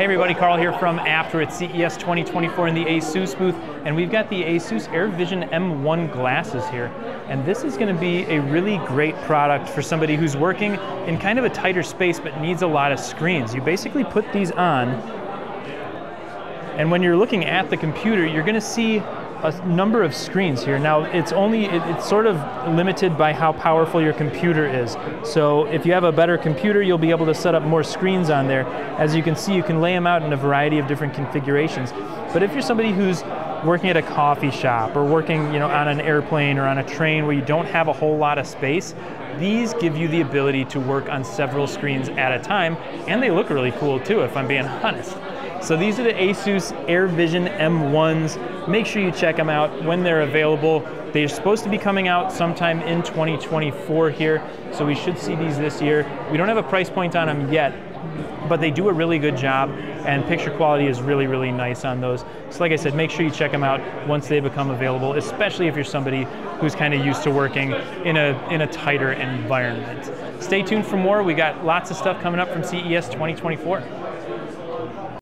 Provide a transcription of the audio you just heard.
Hey everybody, Carl here from Abt at CES 2024 in the ASUS booth, and we've got the ASUS AirVision M1 glasses here. And this is going to be a really great product for somebody who's working in kind of a tighter space but needs a lot of screens. You basically put these on, and when you're looking at the computer, you're going to see a number of screens here. Now, it's only, it, it's sort of limited by how powerful your computer is. So if you have a better computer, you'll be able to set up more screens on there. As you can see, you can lay them out in a variety of different configurations. But if you're somebody who's working at a coffee shop or working you know, on an airplane or on a train where you don't have a whole lot of space, these give you the ability to work on several screens at a time, and they look really cool too, if I'm being honest. So these are the Asus AirVision M1s. Make sure you check them out when they're available. They're supposed to be coming out sometime in 2024 here, so we should see these this year. We don't have a price point on them yet, but they do a really good job and picture quality is really, really nice on those. So like I said, make sure you check them out once they become available, especially if you're somebody who's kind of used to working in a, in a tighter environment. Stay tuned for more. We got lots of stuff coming up from CES 2024.